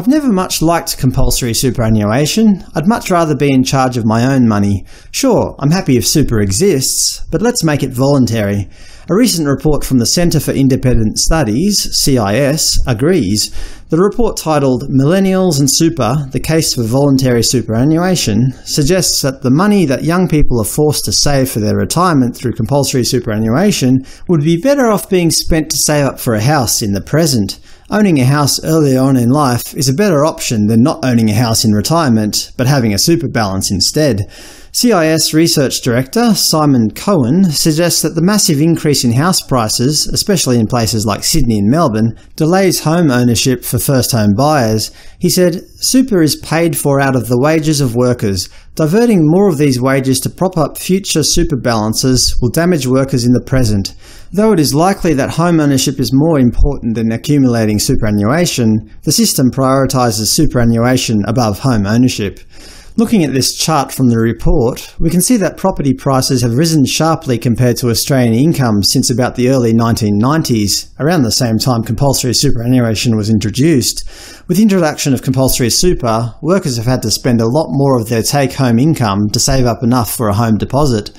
I've never much liked compulsory superannuation. I'd much rather be in charge of my own money. Sure, I'm happy if super exists, but let's make it voluntary. A recent report from the Centre for Independent Studies, CIS, agrees. The report titled Millennials and Super – The Case for Voluntary Superannuation suggests that the money that young people are forced to save for their retirement through compulsory superannuation would be better off being spent to save up for a house in the present. Owning a house early on in life is a better option than not owning a house in retirement, but having a super balance instead. CIS Research Director Simon Cowan suggests that the massive increase in house prices, especially in places like Sydney and Melbourne, delays home ownership for first-home buyers. He said, Super is paid for out of the wages of workers. Diverting more of these wages to prop up future super balances will damage workers in the present. Though it is likely that home ownership is more important than accumulating superannuation, the system prioritises superannuation above home ownership. Looking at this chart from the report, we can see that property prices have risen sharply compared to Australian income since about the early 1990s, around the same time compulsory superannuation was introduced. With the introduction of compulsory super, workers have had to spend a lot more of their take-home income to save up enough for a home deposit.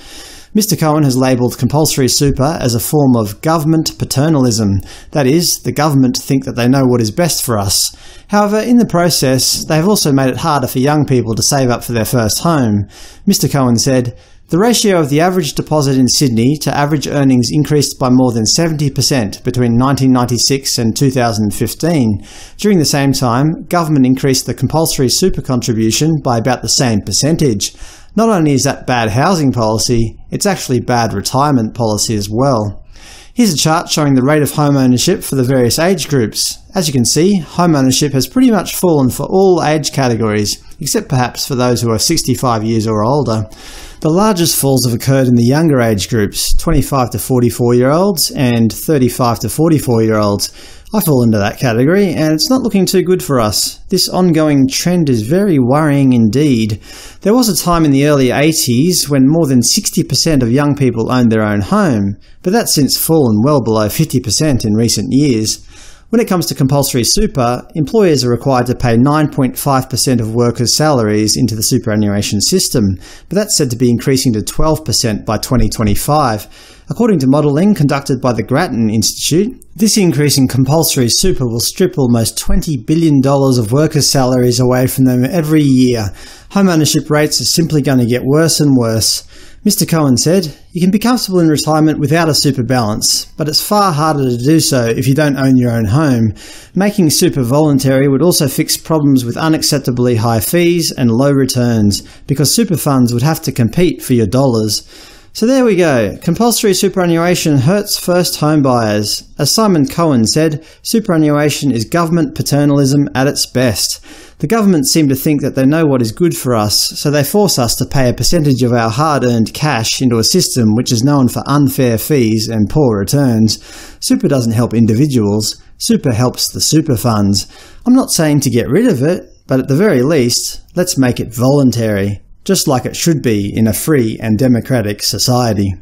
Mr Cowan has labelled compulsory super as a form of government paternalism. That is, the government think that they know what is best for us. However, in the process, they have also made it harder for young people to save up for their first home. Mr Cowan said, the ratio of the average deposit in Sydney to average earnings increased by more than 70% between 1996 and 2015. During the same time, government increased the compulsory super contribution by about the same percentage. Not only is that bad housing policy, it's actually bad retirement policy as well. Here's a chart showing the rate of home ownership for the various age groups. As you can see, home ownership has pretty much fallen for all age categories, except perhaps for those who are 65 years or older. The largest falls have occurred in the younger age groups, 25 to 44 year olds and 35 to 44 year olds. I fall into that category, and it's not looking too good for us. This ongoing trend is very worrying indeed. There was a time in the early 80s when more than 60% of young people owned their own home, but that's since fallen well below 50% in recent years. When it comes to compulsory super, employers are required to pay 9.5% of workers' salaries into the superannuation system, but that's said to be increasing to 12% by 2025. According to modelling conducted by the Grattan Institute, this increase in compulsory super will strip almost $20 billion of workers' salaries away from them every year. Home ownership rates are simply going to get worse and worse. Mr Cowan said, You can be comfortable in retirement without a super balance, but it's far harder to do so if you don't own your own home. Making super voluntary would also fix problems with unacceptably high fees and low returns, because super funds would have to compete for your dollars. So there we go. Compulsory superannuation hurts first home buyers. As Simon Cowan said, superannuation is government paternalism at its best. The government seem to think that they know what is good for us, so they force us to pay a percentage of our hard-earned cash into a system which is known for unfair fees and poor returns. Super doesn't help individuals. Super helps the super funds. I'm not saying to get rid of it, but at the very least, let's make it voluntary just like it should be in a free and democratic society.